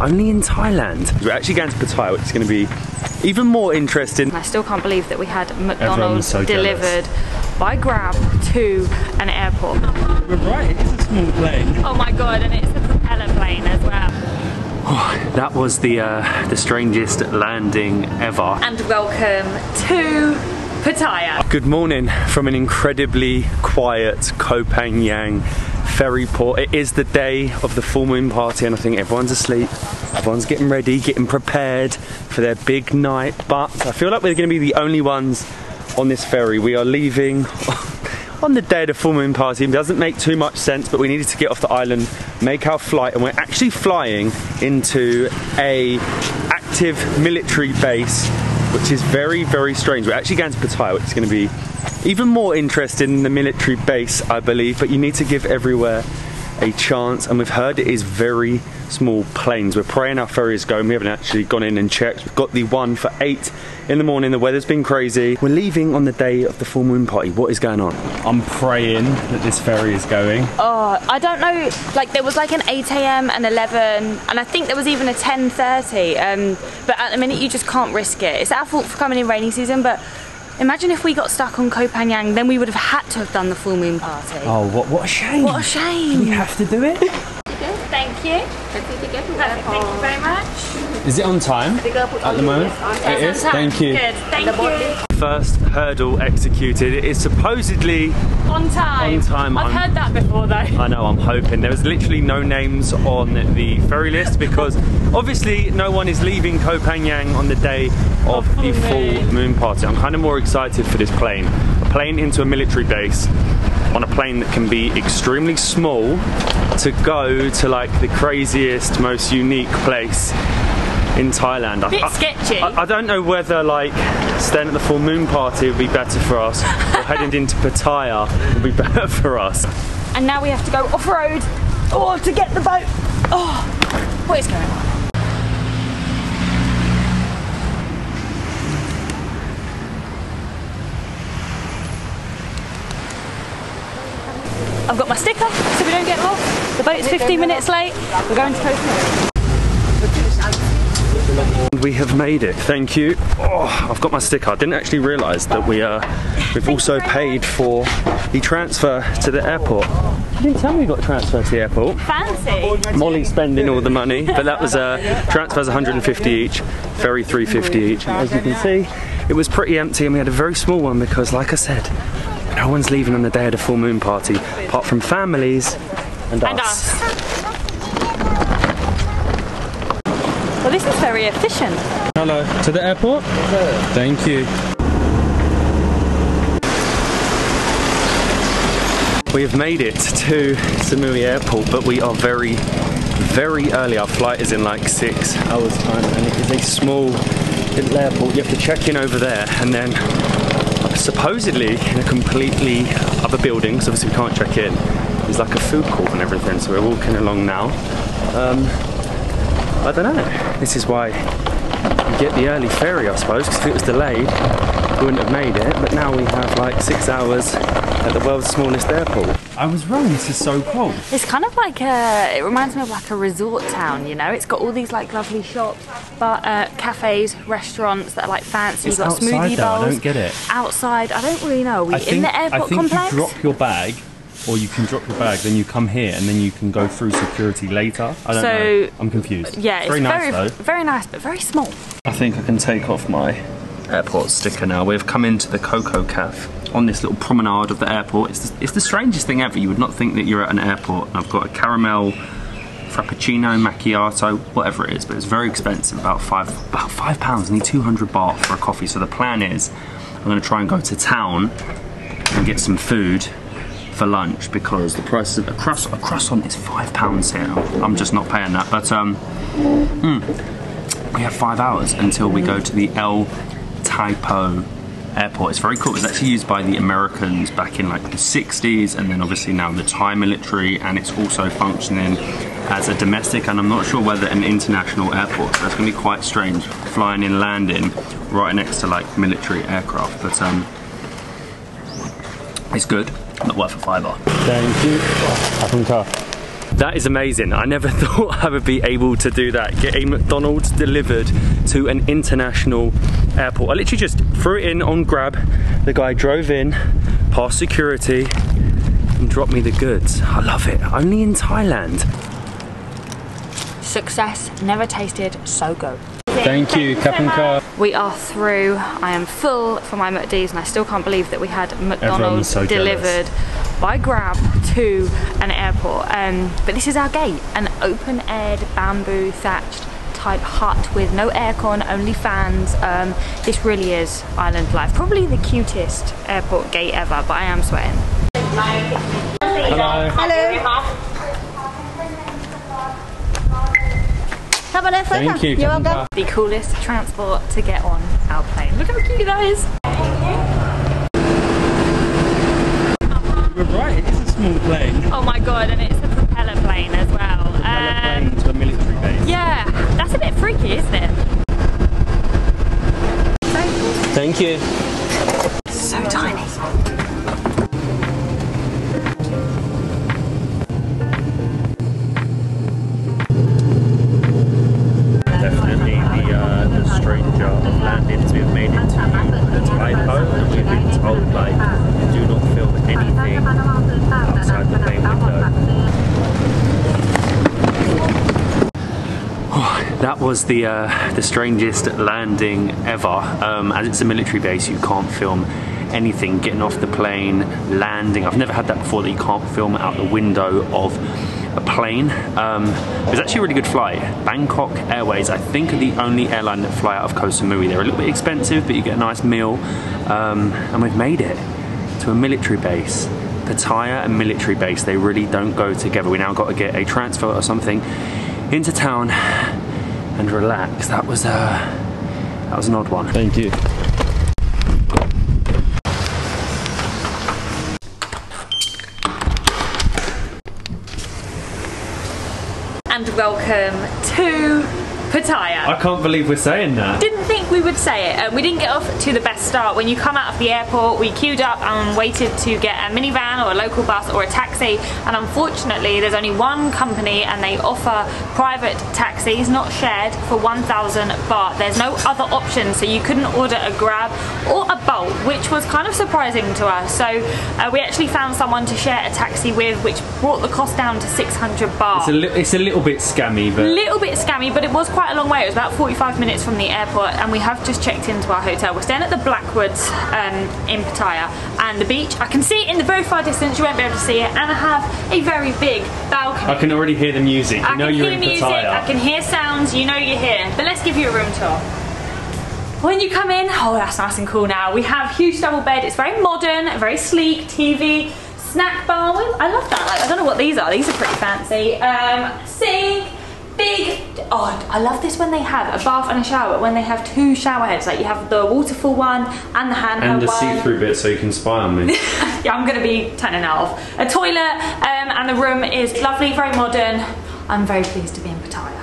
only in Thailand. We're actually going to Pattaya, which is going to be even more interesting. I still can't believe that we had McDonald's so jealous. delivered by Grab to an airport. We're right, it is a small plane. Oh my god, and it's a propeller plane as well. That was the uh, the strangest landing ever. And welcome to Pattaya. Good morning from an incredibly quiet Koh Phangan ferry port. It is the day of the full moon party and I think everyone's asleep. Everyone's getting ready, getting prepared for their big night. But I feel like we're going to be the only ones on this ferry. We are leaving on the day of the full moon party. It doesn't make too much sense, but we needed to get off the island, make our flight, and we're actually flying into a active military base, which is very, very strange. We're actually going to Pattaya, which is going to be even more interesting than the military base, I believe. But you need to give everywhere a chance, and we've heard it is very small planes. We're praying our ferry is going. We haven't actually gone in and checked. We've got the one for eight in the morning. The weather's been crazy. We're leaving on the day of the full moon party. What is going on? I'm praying that this ferry is going. Oh, I don't know. Like there was like an 8 a.m. and 11, and I think there was even a 10:30. Um, but at the minute, you just can't risk it. It's our fault for coming in rainy season, but. Imagine if we got stuck on Koh Phangan, then we would have had to have done the full moon party. Oh, what, what a shame. What a shame. We have to do it. Thank you. Perfect, thank you very much. Is it on time at the moment? It is. Thank you. Good, thank you. First hurdle executed. It is supposedly On time. On time, I've I'm- heard that before though. I know, I'm hoping. There was literally no names on the ferry list because obviously no one is leaving Koh Phangan on the day oh, of the full full moon. moon party. I'm kind of more excited for this plane. A plane into a military base on a plane that can be extremely small to go to like the craziest, most unique place in Thailand. I- Bit I- sketchy. I, I don't know whether like staying at the full moon party would be better for us or heading into Pattaya would be better for us. And now we have to go off road oh, to get the boat. Oh, what is going on? I've got my sticker so we don't get lost. The boat's 15 minutes late. We're going to Koh Phangan. We have made it. Thank you. Oh, I've got my sticker. I didn't actually realise that we uh, we've also paid for the transfer to the airport. You didn't tell me we got transfer to the airport. Fancy. Molly's spending all the money, but that was a uh, transfers 150 each, ferry 350 each. And as you can see, it was pretty empty, and we had a very small one because, like I said, no one's leaving on the day of the full moon party, apart from families and, And us. Well, this is very efficient. Hello. To the airport? Thank you. We have made it to Samui Airport, but we are very, very early. Our flight is in like six hours time, and it is a small little airport. You have to check in over there, and then supposedly in a completely other building, so obviously we can't check in. There's like a food court and everything, so we're walking along now. Um, I don't know. This is why you get the early ferry, I suppose, because if it was delayed, we wouldn't have made it. But now we have like six hours at the world's smallest airport. I was wrong. This is so cool. It's kind of like a. It reminds me of like a resort town, you know. It's got all these like lovely shops, but uh, cafes, restaurants that are like fancy. It's You've got outside smoothie though, I bowls. don't get it. Outside, I don't really know. Are we I think, in the airport I think complex? you drop your bag, or you can drop your bag, then you come here, and then you can go through security later. I don't So- know. I'm confused. yeah, it's very nice very, though. very nice, but very small. I think I can take off my airport sticker now. We've come into the Coco Cafe on this little promenade of the airport. It's the, it's the strangest thing ever. You would not think that you're at an airport. I've got a caramel frappuccino, macchiato, whatever it is, but it's very expensive. About five, about five pounds. Need 200 baht for a coffee. So the plan is, I'm going to try and go to town and get some food for lunch because the price of a, cross, a croissant is five pounds here. I'm just not paying that. But um, we have five hours until we go to the El Taipo airport. It's very cool. It's actually used by the Americans back in like the 60s and then obviously now the Thai military and it's also functioning as a domestic and I'm not sure whether an international airport. So it's going to be quite strange flying in, landing right next to like military aircraft. But um, it's good. Not worth a fiver. Thank you. Apun ka. That is amazing. I never thought I would be able to do that. Get a McDonald's delivered to an international airport. I literally just threw it in on Grab. The guy drove in, past security, and dropped me the goods. I love it. Only in Thailand. Success never tasted so good. Thank you, Kapunka. We are through. I am full for my McD's and I still can't believe that we had McDonald's so jealous. delivered by Grab to an airport. Um, but this is our gate, an open-aired bamboo thatched type hut with no aircon, only fans. Um, this really is island life. Probably the cutest airport gate ever, but I am sweating. Hello. Thank you, You're welcome. Kapunka. The coolest transport to get on our plane. Look how cute that is. We're right, it is a small plane. Oh my god, and it's a propeller plane as well. Um, plane to a military base. yeah, that's a bit freaky, isn't it? Thank you. That was the uh, the strangest landing ever. Um, as it's a military base, you can't film anything getting off the plane, landing. I've never had that before. That you can't film out the window of a plane. Um, it was actually a really good flight. Bangkok Airways, I think, are the only airline that fly out of Koh Samui. They're a little bit expensive, but you get a nice meal. Um, and we've made it to a military base. Pattaya and military base, they really don't go together. We now got to get a transfer or something into town and relax. That was uh, that was an odd one. Thank you. And welcome to Pattaya. I can't believe we're saying that. We would say it. Uh, we didn't get off to the best start. When you come out of the airport, we queued up and waited to get a minivan or a local bus or a taxi. And unfortunately, there's only one company and they offer private taxis, not shared, for 1,000 baht. There's no other option, so you couldn't order a Grab or a Bolt, which was kind of surprising to us. So uh, we actually found someone to share a taxi with, which brought the cost down to 600 baht It's a, li- it's a little bit scammy, but little bit scammy, but it was quite a long way. It was about 45 minutes from the airport, and we have just checked into our hotel. We're staying at the Blackwoods um, in Pattaya, and the beach. I can see it in the very far distance. You won't be able to see it, and I have a very big balcony. I can already hear the music. I know can you're hear in music, Pattaya. I can hear sounds, you know you're here. But let's give you a room tour. When you come in, oh that's nice and cool now. We have huge double bed, it's very modern, very sleek, TV, snack bar. I love that. Like, I don't know what these are, these are pretty fancy. Um, sink, big, oh I love this when they have a bath and a shower, when they have two shower heads. Like you have the waterfall one and the handheld and the see-through bit so you can spy on me. Yeah, I'm gonna be turning that off. A toilet, um, and the room is lovely, very modern. I'm very pleased to be in Pattaya.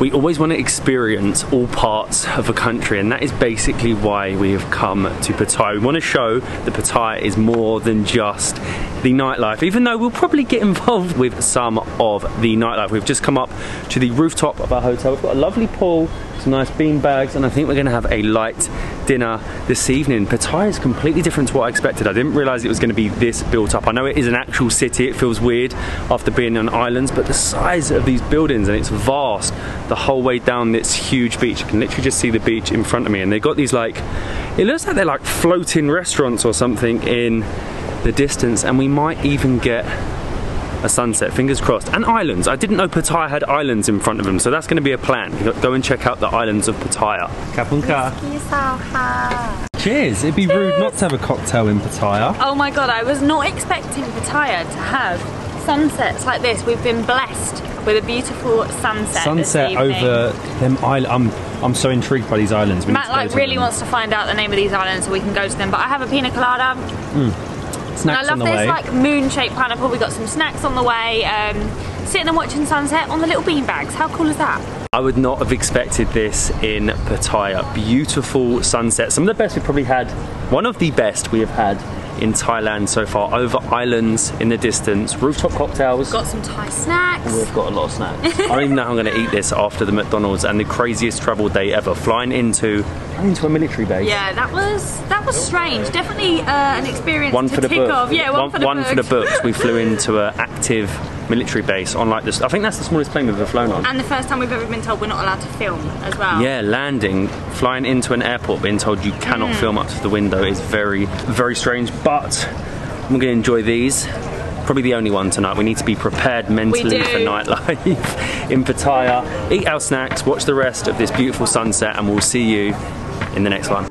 We always want to experience all parts of a country, and that is basically why we have come to Pattaya. We want to show that Pattaya is more than just the nightlife, even though we'll probably get involved with some of the nightlife. We've just come up to the rooftop of our hotel. We've got a lovely pool, some nice bean bags, and I think we're going to have a light dinner this evening. Pattaya is completely different to what I expected. I didn't realise it was going to be this built up. I know it is an actual city, it feels weird after being on islands, but the size of these buildings and it's vast the whole way down this huge beach. I can literally just see the beach in front of me, and they've got these like, it looks like they're like floating restaurants or something in the distance, and we might even get a sunset, fingers crossed. And islands. I didn't know Pattaya had islands in front of them, so that's going to be a plan. Go and check out the islands of Pattaya. Kapunka. Cheers. It'd be rude not to have a cocktail in Pattaya. Oh my god, I was not expecting Pattaya to have sunsets like this. We've been blessed with a beautiful sunset. Sunset this over them islands. I'm, I'm so intrigued by these islands. We Matt like really them. wants to find out the name of these islands so we can go to them. But I have a pina colada. And snacks I on love this way. like moon-shaped pineapple. We got some snacks on the way. Um, sitting and watching sunset on the little bean bags. How cool is that? I would not have expected this in Pattaya. Beautiful sunset. Some of the best we've probably had, one of the best we have had in Thailand so far. Over islands in the distance, rooftop cocktails. Got some Thai snacks. We've got a lot of snacks. I don't even know how I'm going to eat this after the McDonald's and the craziest travel day ever. Flying into into a military base. Yeah, that was that was strange. Definitely uh, an experience One to for the book. off. Yeah, one, for the one book. for the books. We flew into an active military base on like this. I think that's the smallest plane we've ever flown on. And the first time we've ever been told we're not allowed to film as well. Yeah, landing, flying into an airport, being told you cannot Hmm. film up to the window is very, very strange. But I'm going to enjoy these. Probably the only one tonight. We need to be prepared mentally for nightlife in Pattaya. Eat our snacks, watch the rest of this beautiful sunset, and we'll see you in the next one.